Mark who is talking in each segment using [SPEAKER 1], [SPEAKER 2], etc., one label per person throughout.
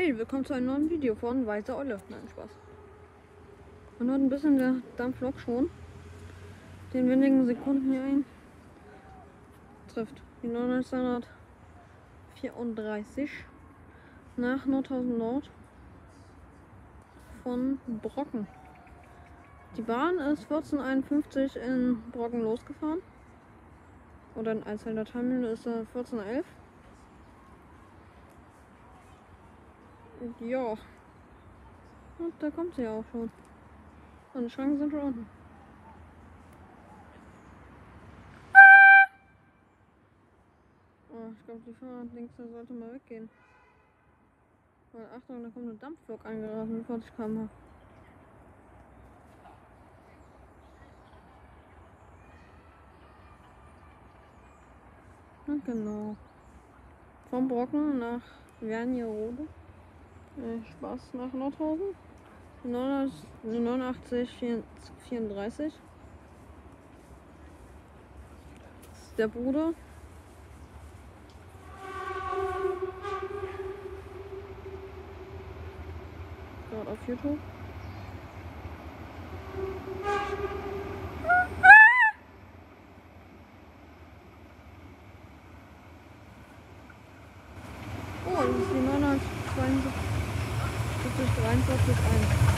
[SPEAKER 1] Hey, willkommen zu einem neuen Video von Weiße Olle. Nein, Spaß. Man hört ein bisschen der Dampflok schon. Den wenigen Sekunden hier ein. Trifft die 1934 nach Nordhausen Nord von Brocken. Die Bahn ist 1451 in Brocken losgefahren. Oder in Einzelner Terminal ist er 1411. Ja. Und da kommt sie auch schon. Und die Schranken sind schon unten. Oh, ich glaube, die Fahrradlinks da sollte mal weggehen. Weil, Achtung, da kommt eine Dampflok mit 40 km/h. Und genau. Vom Brocken nach Wernigerode. Spaß nach Nordhausen. 89, 34. Das ist der Bruder. Gerade auf YouTube. Oh, das ist die 972. 43, 1.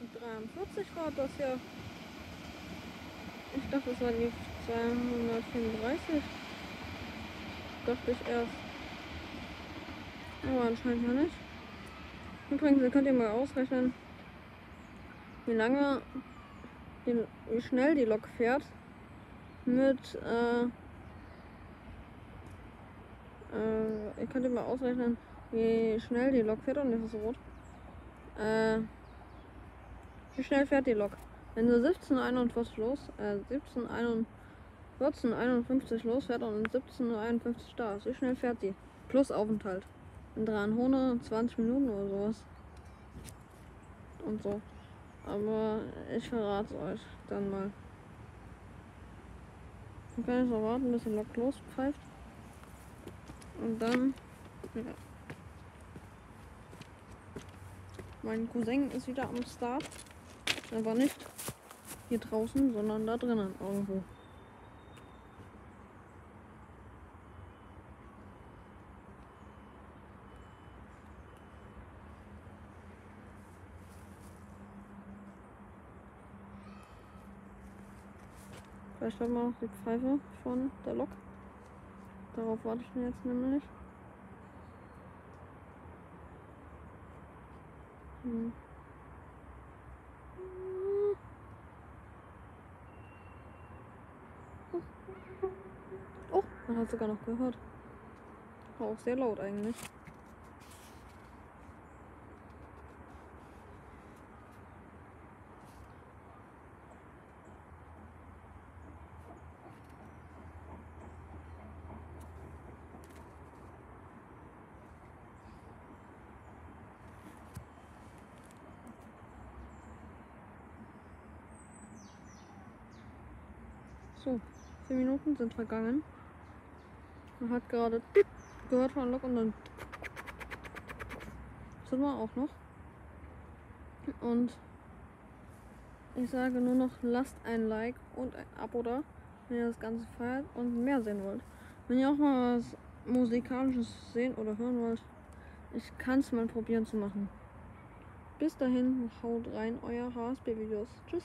[SPEAKER 1] Und 43 war das ja. Ich dachte, es war die 234. Dachte ich erst. Aber anscheinend ja nicht. Übrigens, ihr könnt ihr mal ausrechnen, wie lange, die, wie schnell die Lok fährt mit, äh, äh, ihr könnt ihr mal ausrechnen, wie schnell die Lok fährt und ist rot. Äh, wie schnell fährt die Lok? Wenn du 1741 los, äh, 1741 1451 losfährt und um 1751 da ist. Wie schnell fährt die? Plus Aufenthalt. In Dranhone 20 Minuten oder sowas. Und so. Aber ich verrate euch dann mal. Dann kann ich noch warten, bis die Lok lospfeift. Und dann. Ja. Mein Cousin ist wieder am Start. Aber nicht hier draußen, sondern da drinnen irgendwo. Vielleicht haben wir noch die Pfeife von der Lok. Darauf warte ich mir jetzt nämlich. Hm. Oh, man hat sogar noch gehört. War auch sehr laut eigentlich. So, vier Minuten sind vergangen. Man hat gerade gehört von Lok und dann sind wir auch noch. Und ich sage nur noch, lasst ein Like und ein Abo da, wenn ihr das Ganze feiert und mehr sehen wollt. Wenn ihr auch mal was Musikalisches sehen oder hören wollt, ich kann es mal probieren zu machen. Bis dahin, haut rein, euer HSB-Videos. Tschüss.